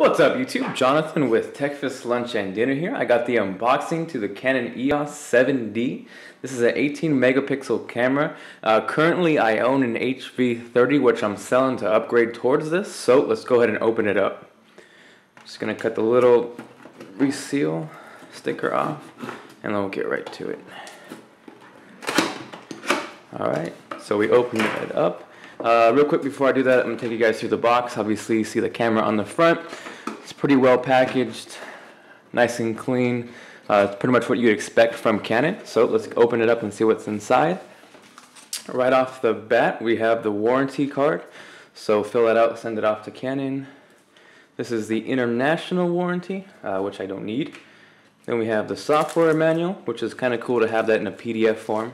What's up YouTube? Jonathan with Techfest Lunch and Dinner here. I got the unboxing to the Canon EOS 7D. This is an 18 megapixel camera. Uh, currently I own an HV30 which I'm selling to upgrade towards this. So let's go ahead and open it up. Just to cut the little reseal sticker off and then we'll get right to it. Alright, so we open it up. Uh, real quick before I do that, I'm to take you guys through the box. Obviously, you see the camera on the front. Pretty well packaged, nice and clean. Uh, it's pretty much what you'd expect from Canon. So let's open it up and see what's inside. Right off the bat, we have the warranty card. So fill that out, send it off to Canon. This is the international warranty, uh, which I don't need. Then we have the software manual, which is kind of cool to have that in a PDF form.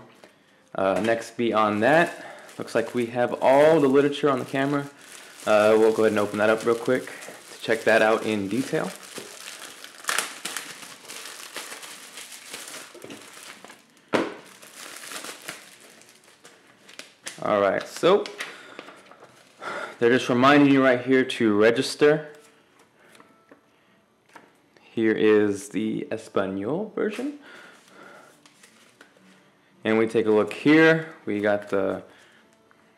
Uh, next beyond that, Looks like we have all the literature on the camera. Uh, we'll go ahead and open that up real quick check that out in detail. Alright, so they're just reminding you right here to register. Here is the Espanol version. And we take a look here. We got the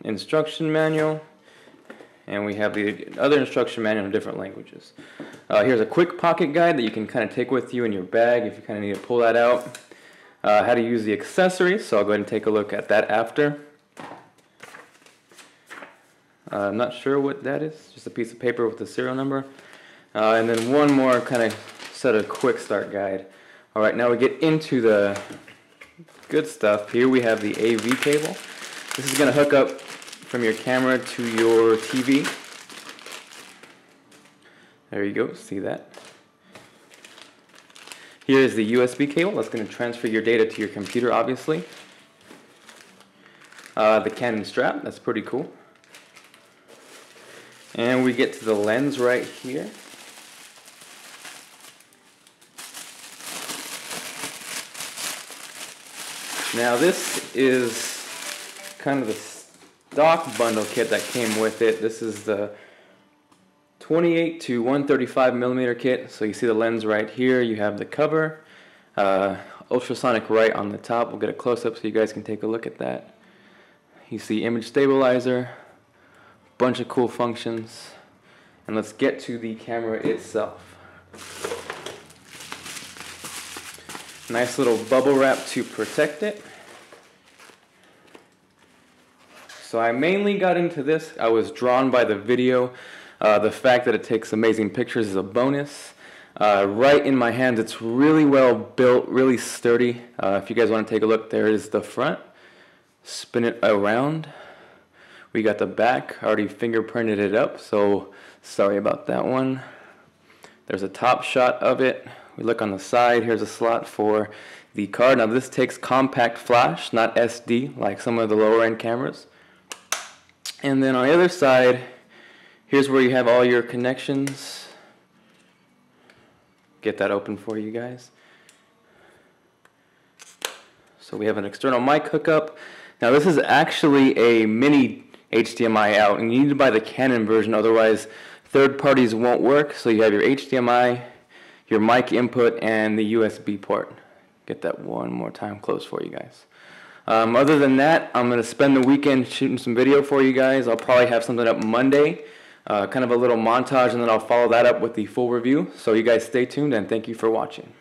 instruction manual, and we have the other instruction manual in different languages. Uh, here's a quick pocket guide that you can kind of take with you in your bag if you kind of need to pull that out. Uh, how to use the accessories, so I'll go ahead and take a look at that after. Uh, I'm not sure what that is, just a piece of paper with the serial number. Uh, and then one more kind of set of quick start guide. Alright, now we get into the good stuff. Here we have the AV cable. This is going to hook up from your camera to your TV. There you go, see that? Here is the USB cable that's going to transfer your data to your computer, obviously. Uh, the Canon strap, that's pretty cool. And we get to the lens right here. Now this is kind of the stock bundle kit that came with it. This is the 28 to 135 millimeter kit. So you see the lens right here. You have the cover, uh, ultrasonic right on the top. We'll get a close up so you guys can take a look at that. You see image stabilizer, bunch of cool functions. And let's get to the camera itself. Nice little bubble wrap to protect it. So I mainly got into this. I was drawn by the video. Uh, the fact that it takes amazing pictures is a bonus. Uh, right in my hands, it's really well built, really sturdy. Uh, if you guys want to take a look, there is the front. Spin it around. We got the back, I already fingerprinted it up, so sorry about that one. There's a top shot of it. We look on the side, here's a slot for the card. Now this takes compact flash, not SD, like some of the lower end cameras. And then on the other side, here's where you have all your connections. Get that open for you guys. So we have an external mic hookup. Now this is actually a mini HDMI out, and you need to buy the Canon version, otherwise third parties won't work. So you have your HDMI, your mic input, and the USB port. Get that one more time close for you guys. Um, other than that, I'm going to spend the weekend shooting some video for you guys. I'll probably have something up Monday, uh, kind of a little montage, and then I'll follow that up with the full review. So you guys stay tuned, and thank you for watching.